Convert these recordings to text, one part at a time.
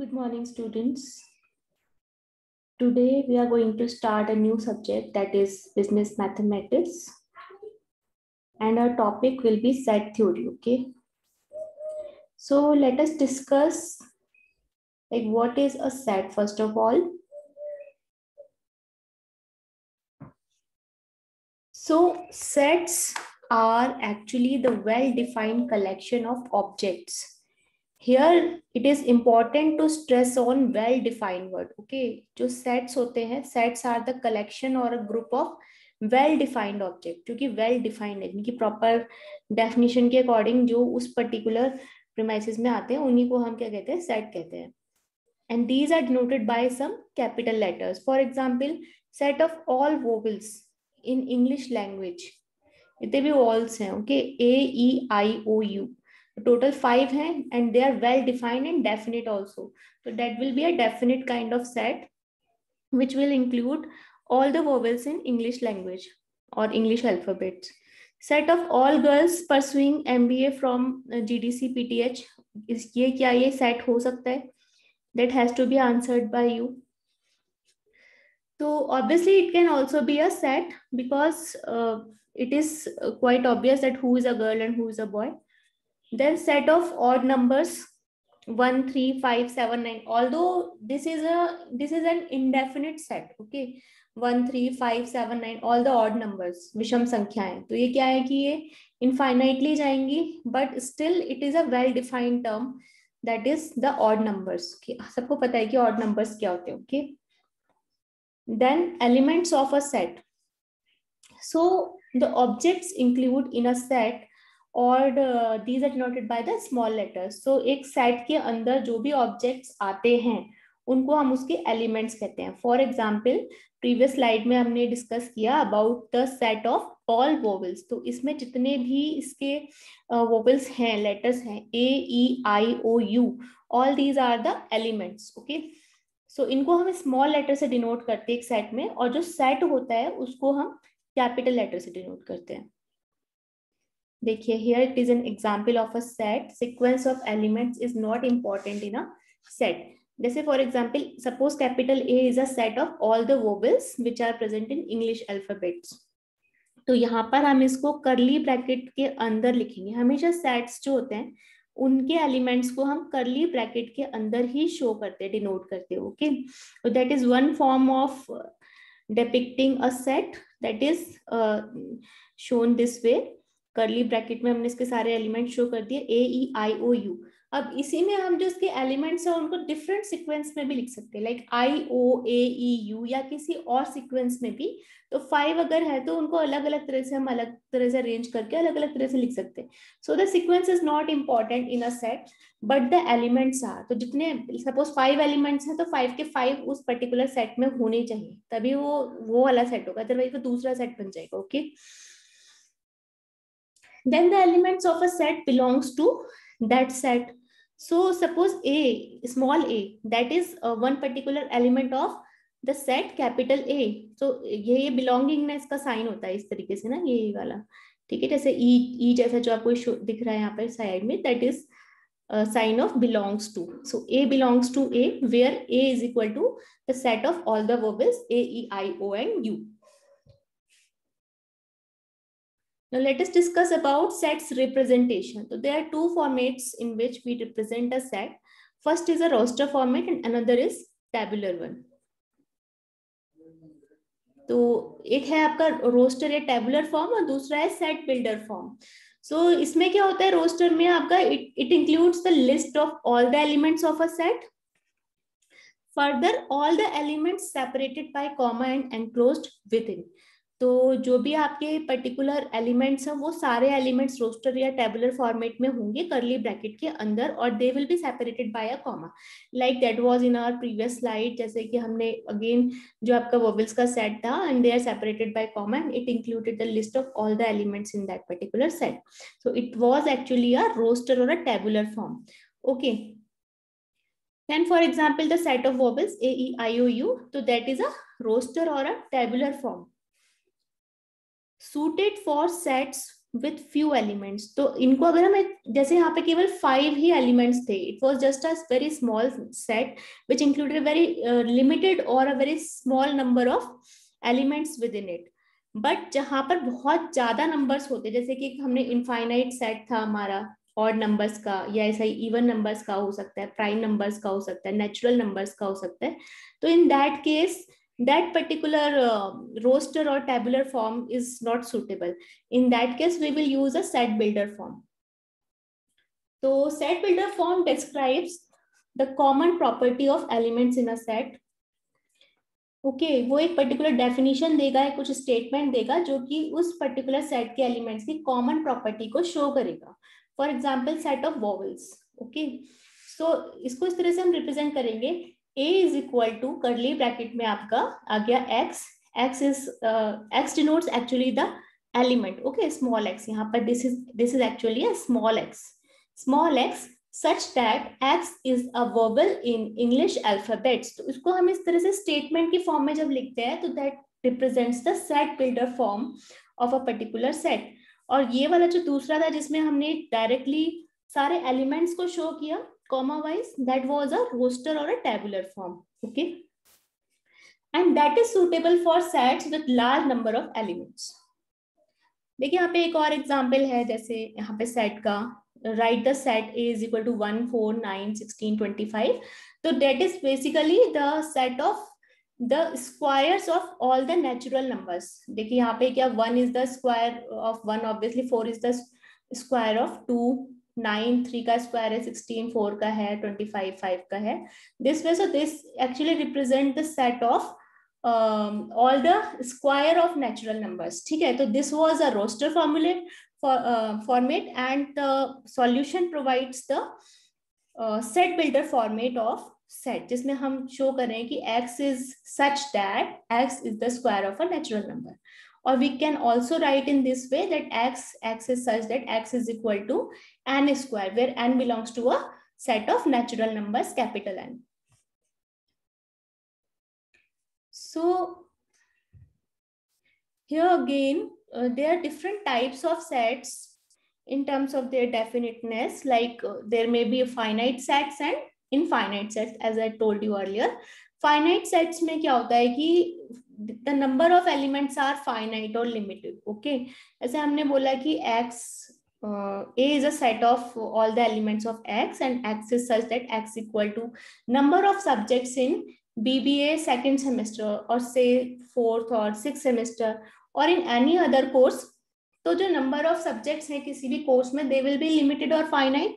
Good morning, students. Today we are going to start a new subject that is business mathematics. And our topic will be set theory, okay? So let us discuss like what is a set first of all. So sets are actually the well-defined collection of objects here it is important to stress on well defined word okay जो sets होते हैं sets are the collection or a group of well defined object क्योंकि well defined है इनकी proper definition के according जो उस particular premises में आते हैं, उन्हीं को हम क्या कहते हैं? सेट कहते हैं। And these are denoted by some capital letters for example set of all vowels in English language इतने भी वॉल्स हैं okay A E I O U total five हैं and they are well defined and definite also. So that will be a definite kind of set which will include all the vowels in English language or English alphabets. Set of all girls pursuing MBA from GDC PTH is ये क्या ये set हो सकता है? That has to be answered by you. So obviously it can also be a set because uh, it is quite obvious that who is a girl and who is a boy. Then set of odd numbers 1 3 5 7 9 although this is a this is an indefinite set okay 1 3 5 7 9 all the odd numbers विषम संख्याएं तो ये क्या है कि ये infinitely जाएंगी but still it is a well defined term that is the odd numbers okay? सबको पता है कि odd numbers क्या होते हैं okay then elements of a set so the objects include in a set और these are denoted by the small letters so एक set के अंदर जो भी ऑब्जेक्ट्स आते हैं, उनको हम उसके एलिमेंट्स कहते हैं। फॉर एग्ज़ाम्पल प्रीवियस स्लाइड में हमने डिस्कस किया about the set of all vowels तो इसमें जितने भी इसके वोवल्स हैं लेटर्स हैं A E I O U all these are the elements okay so इनको हम स्मॉल लेटर से डिनोट करते हैं एक सेट में और जो सेट होता है, उसको हम कैपिटल लेटर से डिनोट करते हैं। देखिए, here it is an example of a set. Sequence of elements is not important in a set. जैसे for example suppose capital A is a set of all the vowels which are present in English alphabets तो यहाँ पर हम इसको करली bracket के अंदर लिखेंगे। हमेशा सेट्स जो होते हैं, उनके एलिमेंट्स को हम करली ब्रैकेट के अंदर ही शो करते हैं डिनोट करते okay that is one form of depicting a set that is shown this way curly bracket में हमने इसके सारे एलिमेंट शो कर दिए ए ई आई ओ यू अब इसी में हम जो इसके एलिमेंट्स हैं, उनको डिफरेंट सीक्वेंस में भी लिख सकते हैं like I O A E U या किसी और सीक्वेंस में भी। तो फाइव अगर है तो उनको अलग अलग तरह से हम अलग तरह से अरेंज करके अलग अलग तरह से लिख सकते हैं। So the sequence is not important in a set but the elements are तो जितने सपोज़ फाइव एलिमेंट्स हैं तो फाइव के फाइव उस पर्टिकुलर सेट में होने चाहिए, तभी वो वो वाला सेट होगा अदरवाइज़ वो दूसरा सेट बन जाएगा okay okay? Then the elements of a set belongs to that set so suppose a small a that is uh, one particular element of the set capital a so ये ये belongingness का sign होता है इस तरीके से ना ये वाला ठीक है जैसे e e जैसा जो आपको दिख रहा है यहाँ पर साइड में that is uh, sign of belongs to so a belongs to a where a is equal to the set of all the verbs a e i o and u Now let us discuss about sets representation. So there are two formats in which we represent a set. First is a roster format and another is tabular one. तो एक है आपका roster या tabular form और दूसरा है set builder form so इसमें क्या होता है रोस्टर में आपका it includes the list of all the elements of a set further all the elements separated by comma and enclosed within तो जो भी आपके पर्टिकुलर एलिमेंट्स हैं वो सारे एलिमेंट्स रोस्टर या टेबुलर फॉर्मेट में होंगे करली ब्रैकेट के अंदर और they will be separated by a comma like that was in our previous slide जैसे कि हमने अगेन जो आपका वोबल्स का सेट था and they are separated by comma and it included the list of all the elements in that particular set so it was actually a roster or a tabular form okay Then, for example, the set of vowels A, E, I, O, U, so that is a roster or a tabular form. Suited for sets with few elements तो इनको अगर हम जैसे यहाँ पे केवल five ही elements थे it was just a very small set which included very limited or a very small number of elements within it but जहाँ पर बहुत ज़्यादा नंबर्स होते, जैसे कि हमने इनफाइनाइट सेट था हमारा ऑड नंबर्स का, या ऐसा ही इवन नंबर्स का हो सकता है प्राइम नंबर्स का हो सकता है नेचुरल नंबर्स का हो सकता है। तो in that case that particular uh, roster or tabular form is not suitable. In that case, we will use a set builder form. So set builder form describes the common property of elements in a set. Okay okay, वो एक particular definition देगा है कुछ statement देगा जो कि उस particular set के एलिमेंट्स की कॉमन प्रॉपर्टी को शो करेगा for example set of vowels okay so इसको इस तरह से हम रिप्रेजेंट करेंगे a is equal to curly bracket में आपका आ गया x. X is x denotes actually the element okay small x. यहाँ पर this is this is actually a small x. Small x such that x is a verbal in English alphabets. तो इसको हम इस तरह से स्टेटमेंट की form में जब लिखते हैं तो that represents the set builder form of a particular set और ये वाला जो दूसरा था जिसमें हमने डायरेक्टली सारे एलिमेंट्स को शो किया comma wise, that was a roster or a tabular form, okay? And that is suitable for sets with large number of elements. देखिए यहाँ पे एक और एग्ज़ाम्पल है, जैसे यहाँ पे सेट का write the set A is equal to one four nine sixteen twenty five तो that is basically the set of the squares of all the natural numbers देखिए यहाँ पे क्या one is the square of one obviously four is the square of two nine three का square है, sixteen four का है, twenty five five का है। This way so this actually represent the set of all the square of natural numbers ठीक है? तो this was a roster formulate format and the solution provides the set builder format of set जिसमें हम show कर रहे हैं कि x is such that x is the square of a natural number or we can also write in this way that x x is such that x is equal to n square where n belongs to a set of natural numbers capital N. So here again, uh, there are different types of sets in terms of their definiteness, like uh, there may be a finite sets and infinite sets, as I told you earlier. Finite sets में क्या होता है कि the number of elements are finite or limited okay ऐसे हमने बोला कि x uh, a is a set of all the elements of x and x is such that x equal to number of subjects in BBA second semester or say fourth or sixth semester or in any other course तो जो number of subjects हैं किसी भी course में they will be limited और finite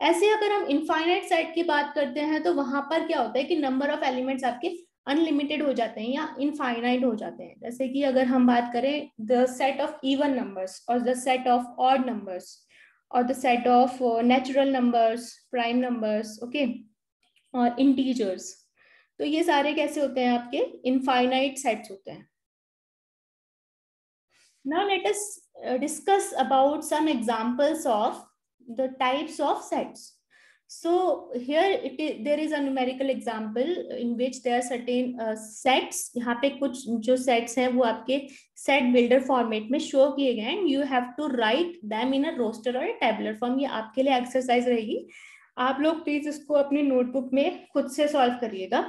ऐसे अगर हम इनफाइनाइट सेट की बात करते हैं तो वहाँ पर क्या होता है कि नंबर ऑफ़ एलिमेंट्स आपके अनलिमिटेड हो जाते हैं या इनफाइनाइट हो जाते हैं। जैसे कि अगर हम बात करें the set of even numbers और the set of odd numbers और the set of natural numbers prime numbers okay और इंटीजर्स तो ये सारे कैसे होते हैं आपके? इनफाइनाइट सेट्स होते हैं। Let us uh, discuss about some examples of the types of sets So here it is, there is a numerical example in which there are certain uh, sets. यहाँ पे कुछ जो sets हैं वो आपके set builder format में show किए गए हैं. You have to write them in a roster or a tabular form. ये आपके लिए exercise रहेगी. आप लोग प्लीज़ इसको अपनी नोटबुक में खुद से सॉल्व करिएगा.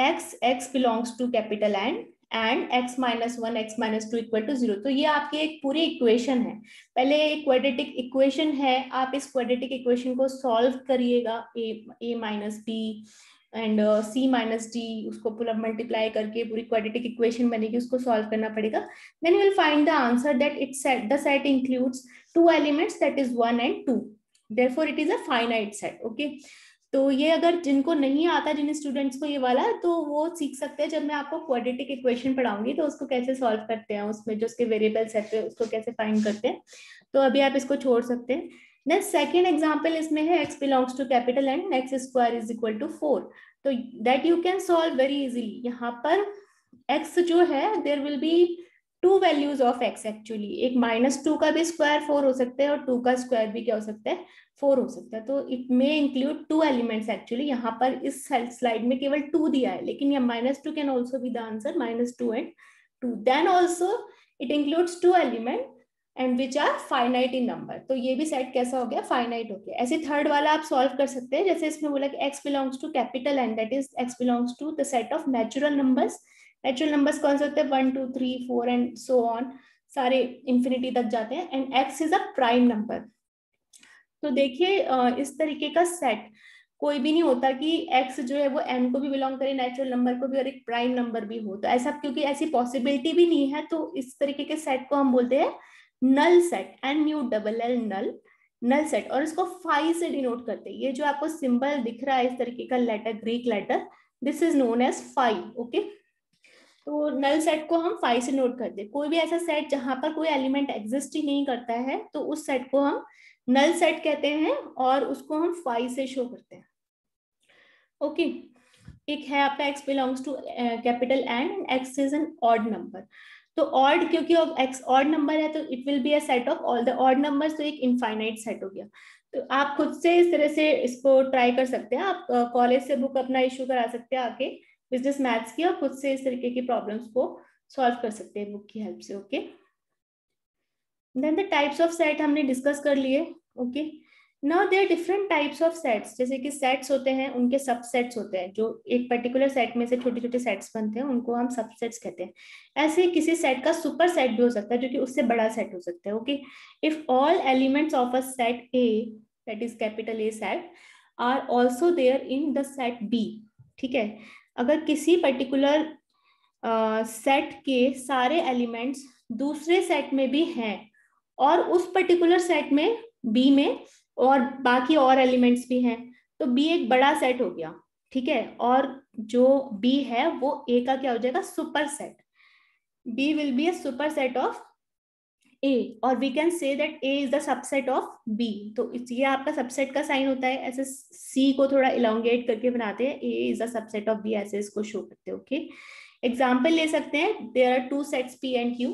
X X belongs to capital N and X minus one X minus two equal to zero तो ये आपकी एक पूरी इक्वेशन है। पहले एक क्वाड्रेटिक इक्वेशन है। आप इस क्वाड्रेटिक इक्वेशन को सॉल्व करिएगा। A A minus B and C minus D उसको पूरा मल्टीप्लाई करके पूरी क्वाड्रेटिक इक्वेशन बनेगी, उसको सॉल्व करना पड़ेगा। Then you will find the answer that it set the set includes two elements that is one and two therefore, it is a finite set, okay? तो ये अगर जिनको नहीं आता, जिन स्टूडेंट्स को ये वाला तो वो सीख सकते हैं। जब मैं आपको क्वाड्रेटिक इक्वेशन पढ़ाऊँगी तो उसको कैसे सॉल्व करते हैं, उसमें जो उसके वेरिएबल्स है उसको कैसे फाइंड करते हैं तो अभी आप इसको छोड़ सकते हैं। देन सेकेंड एग्ज़ाम्पल इसमें है X belongs to capital and X square is equal to four so that you can solve very easily यहाँ पर एक्स जो है there will be two values of X actually, एक माइनस टू का भी square four हो सकता है और टू का स्क्वायर भी क्या हो सकता है? फोर हो सकता है। तो it may include two elements actually. यहाँ पर इस स्लाइड में केवल टू दिया है, लेकिन ये minus two can also be the answer minus two and two. Then also it includes two element and which are finite in number. तो ये भी सेट कैसा हो गया? फाइनाइट हो गया। ऐसे थर्ड वाला आप सॉल्व कर सकते हैं। जैसे इसमें बोला कि x belongs to capital and that is x belongs to the set of natural numbers. Natural numbers कौन से होते हैं? One two three four and so on सारे इंफिनिटी तक जाते हैं. And x is a prime number तो देखिए इस तरीके का सेट कोई भी नहीं होता कि एक्स जो है वो n को भी बिलोंग करे नेचुरल नंबर को भी और एक प्राइम नंबर भी हो. तो ऐसा क्योंकि ऐसी पॉसिबिलिटी भी नहीं है तो इस तरीके के सेट को हम बोलते हैं null set N U double L null null set और इसको फाइव से डिनोट करते हैं. ये जो आपको सिंबल दिख रहा है इस तरीके का letter Greek letter this is known as phi okay null set को हम फाइव से नोट करते हैं कोई भी ऐसा सेट जहाँ पर कोई एलिमेंट एग्जिस्ट ही नहीं करता है तो उस सेट को हम नल सेट कहते हैं और उसको हम फाइव से शो करते हैं। Okay okay. एक है आपका x belongs to capital and x is an odd number तो ऑड क्योंकि एक्स ऑड नंबर है तो it will be a set of all the odd numbers तो एक इनफाइनाइट सेट हो गया। तो आप खुद से इस तरह से इसको ट्राई कर सकते हैं। आप कॉलेज से बुक अपना इशू करा सकते हैं आके बिज़नेस मैथ्स की और खुद से इस तरीके की प्रॉब्लम्स को सॉल्व कर सकते हैं बुक की हेल्प से okay then the types of set हमने डिस्कस कर लिए okay now there different types of sets जैसे कि सेट्स होते हैं, उनके सबसेट्स होते हैं, जो एक पर्टिकुलर सेट में से छोटे छोटे सेट्स बनते हैं, उनको हम सबसेट्स कहते हैं। ऐसे किसी सेट का सुपर सेट भी हो सकता है, जो कि उससे बड़ा सेट हो सकता है okay if all elements of a set A that is capital A set are also there in the set B ठीक है? अगर किसी पर्टिकुलर सेट uh, के सारे एलिमेंट्स दूसरे सेट में भी हैं और उस पर्टिकुलर सेट में बी में और बाकी और एलिमेंट्स भी हैं तो बी एक बड़ा सेट हो गया ठीक है? और जो बी है वो ए का क्या हो जाएगा? Super set B will be a super set of A और we can say that A is the subset of B तो ये आपका सबसेट का साइन होता है, ऐसे सी को थोड़ा इलांगेट करके बनाते हैं A is the subset of B ऐसे इसको शो करते हैं ओके एग्ज़ाम्पल ले सकते हैं there are two sets P and Q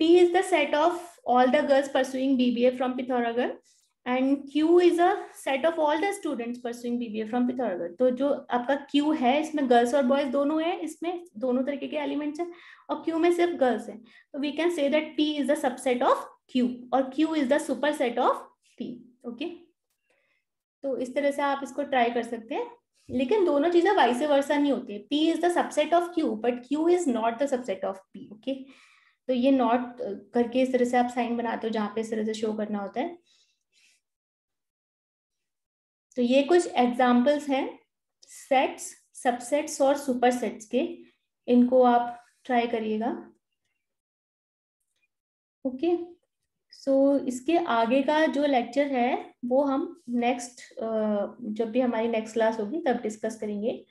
P is the set of all the girls pursuing BBA from Pithoragarh and Q is a set of all the students pursuing BBA from Pithoragarh तो जो आपका Q है, इसमें girls और boys दोनों है, इसमें दोनों तरीके के एलिमेंट्स हैं, और क्यू में सिर्फ़ गर्ल्स हैं। तो we can say that P is the subset of Q और Q is the super set of P okay तो इस तरह से आप इसको ट्राई कर सकते हैं। लेकिन दोनों चीज़ें वाइस वर्सा नहीं होती है। P is the subset of Q but Q is not the subset of P okay तो ये नॉट करके इस तरह से आप साइन बनाते हो, जहाँ पे इस तरह से शो करना होता है। तो ये कुछ एग्जाम्पल्स हैं सेट्स सबसेट्स और सुपर सेट्स के। इनको आप ट्राई करिएगा। ओके सो इसके आगे का जो लेक्चर है, वो हम नेक्स्ट जब भी हमारी नेक्स्ट क्लास होगी, तब डिस्कस करेंगे।